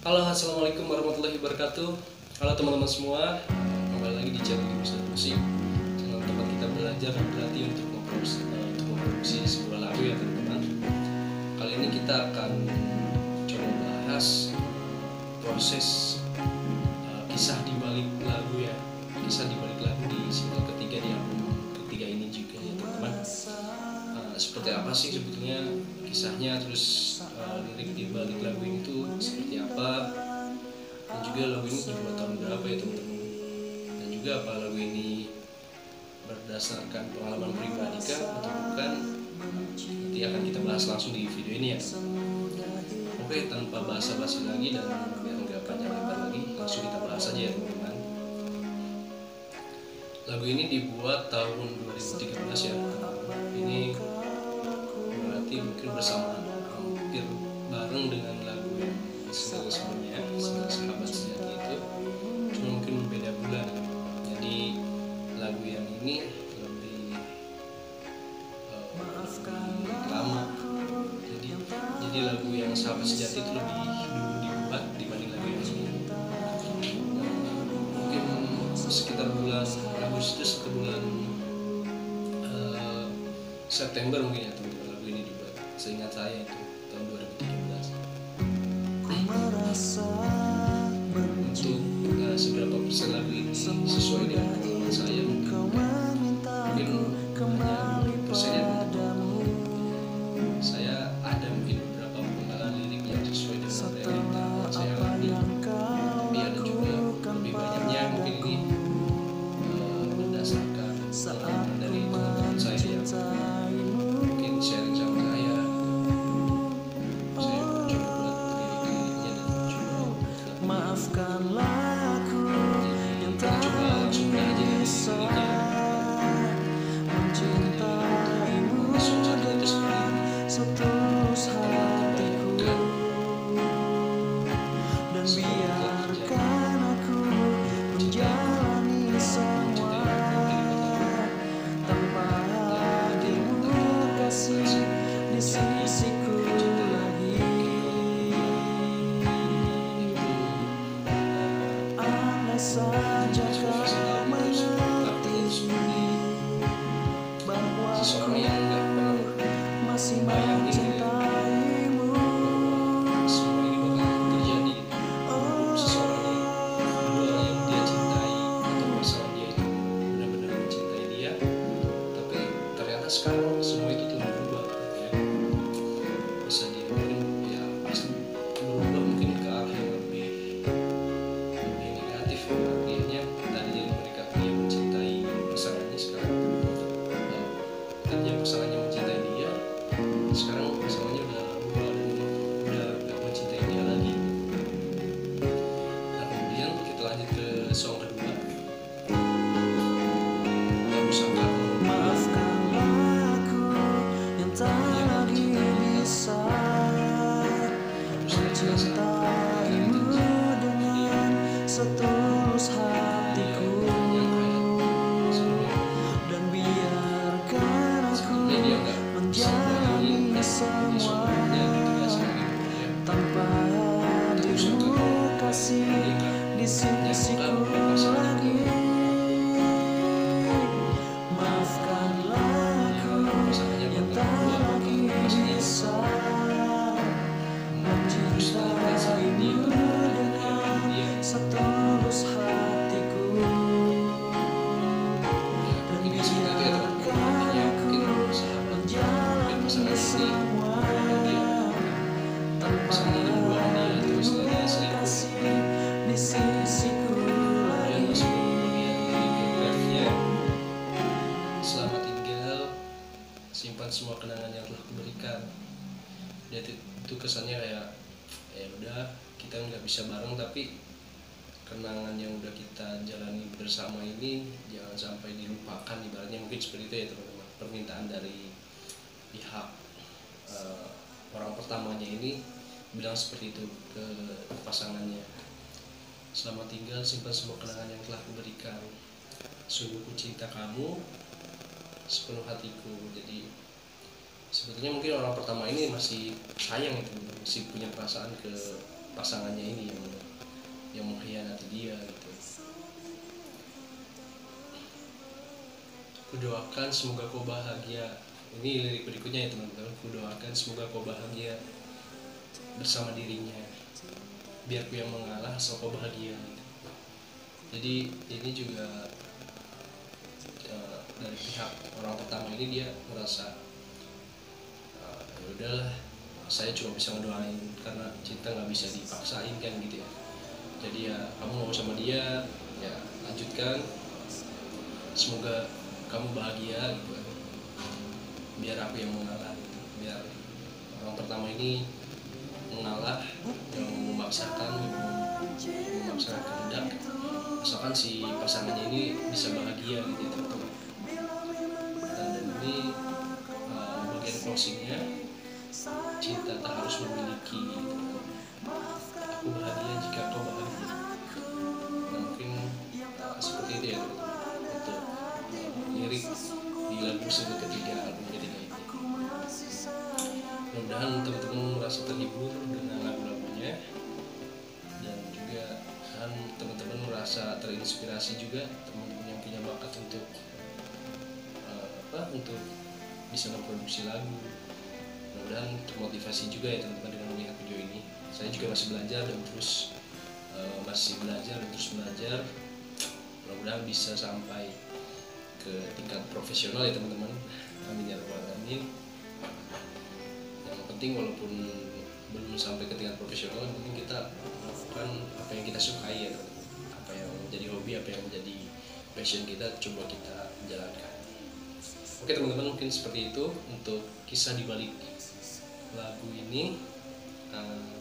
Halo, assalamualaikum warahmatullahi wabarakatuh. Halo teman-teman semua, kembali lagi di channel Dimas Musik. Channel tempat kita belajar dan berlatih untuk memproduksi, eh, untuk memproduksi sebuah lagu ya teman-teman. Kali ini kita akan coba bahas proses eh, kisah di balik lagu ya, kisah di balik lagu di single ketiga di album ketiga ini juga ya teman-teman. Eh, seperti apa sih sebetulnya kisahnya terus eh, lirik di balik lagu ini tuh seperti apa dan juga lagu ini dibuat tahun berapa ya teman-teman? Dan juga apa lagu ini berdasarkan pengalaman pribadi kah atau bukan? Nanti akan kita bahas langsung di video ini ya. Oke tanpa basa-basi lagi dan biar nggak panjang lebar lagi langsung kita bahas aja ya teman-teman. Lagu ini dibuat tahun 2013 ya. Ini berarti mungkin bersamaan hampir bareng dengan lagu yang single sebelumnya single sahabat sejati itu cuma mungkin berbeda bulan. Jadi lagu yang ini lebih eh, lama. Jadi lagu yang sahabat sejati itu lebih dulu dibuat dibanding lagu yang ini mungkin sekitar bulan Agustus ke bulan eh, September mungkin ya teman-teman lagu ini dibuat. Seingat saya itu tahun 2013 untuk eh, seberapa persen lagu ini sesuai dengan pengalaman saya mungkin. Mungkin hanya 20 setulus hatiku. Dan biarkan aku menjalani semua tanpa hadirmu kasih di sisiku lagi. Andai saja kau mengerti bahwa pernah masih mencintaimu. Semua ini bakal terjadi untuk seseorang yang yang dia cintai atau pasangan dia itu benar-benar mencintai dia tapi ternyata sekarang semua itu Maafkanlah aku yang tak lagi bisa mencintaimu dengan setulus hatiku dan biarkan aku menjalani semua tanpa hadirmu kasih di sisiku setulus hatiku. Dan biarkan aku menjalani semua tanpa hadirmu kasih di sisiku lagi. Selamat tinggal, simpan semua kenangan yang telah kuberikan. Dia itu itu kesannya kayak ya udah kita nggak bisa bareng tapi kenangan yang udah kita jalani bersama ini jangan sampai dilupakan ibaratnya. Mungkin seperti itu ya teman-teman. Permintaan dari pihak eh, orang pertamanya ini bilang seperti itu ke pasangannya. Selamat tinggal simpan semua kenangan yang telah kuberikan. Sungguh ku cinta kamu sepenuh hatiku. Jadi sebetulnya mungkin orang pertama ini masih sayang itu masih punya perasaan ke pasangannya ini yang yang mengkhianati dia gitu. Kudoakan semoga kau bahagia. Ini lirik berikutnya ya teman-teman. Kudoakan semoga kau bahagia bersama dirinya. Biar ku yang mengalah asal kau bahagia. Gitu. jadi ini juga uh, dari pihak orang pertama ini dia merasa uh, ya udahlah saya cuma bisa ngedoain karena cinta nggak bisa dipaksain kan gitu ya jadi ya kamu mau sama dia ya lanjutkan. Semoga kamu bahagia gitu kan. Biar aku yang mengalah gitu. biar orang pertama ini mengalah yang memaksakan memaksakan kehendak. Asalkan si pasangannya ini bisa bahagia gitu. Dan, dan ini uh, bagian closingnya cinta tak harus memiliki gitu. Aku bahagia jika kau lirik di lagu single ketiga album ketiga ini mudah-mudahan teman-teman merasa terhibur dengan lagu-lagunya. Dan juga dan teman-teman merasa terinspirasi juga teman-teman yang punya bakat untuk uh, apa untuk bisa memproduksi lagu. Mudah-mudahan termotivasi juga ya teman-teman dengan melihat video ini. Saya juga masih belajar dan terus uh, masih belajar dan terus belajar. Mudah-mudahan bisa sampai ke tingkat profesional ya teman-teman. Amin ya rabbal alamin yang penting walaupun belum sampai ke tingkat profesional penting kita melakukan apa yang kita sukai ya apa yang menjadi hobi apa yang menjadi passion kita coba kita jalankan. Oke teman-teman mungkin seperti itu untuk kisah di balik lagu ini. Uh,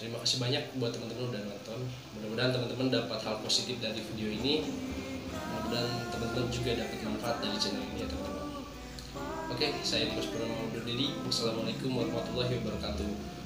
terima kasih banyak buat teman-teman udah nonton. Mudah-mudahan teman-teman dapat hal positif dari video ini mudah-mudahan teman-teman juga dapat manfaat dari channel ini ya teman-teman. Oke saya Rizky Purnomo undur diri wassalamualaikum warahmatullahi wabarakatuh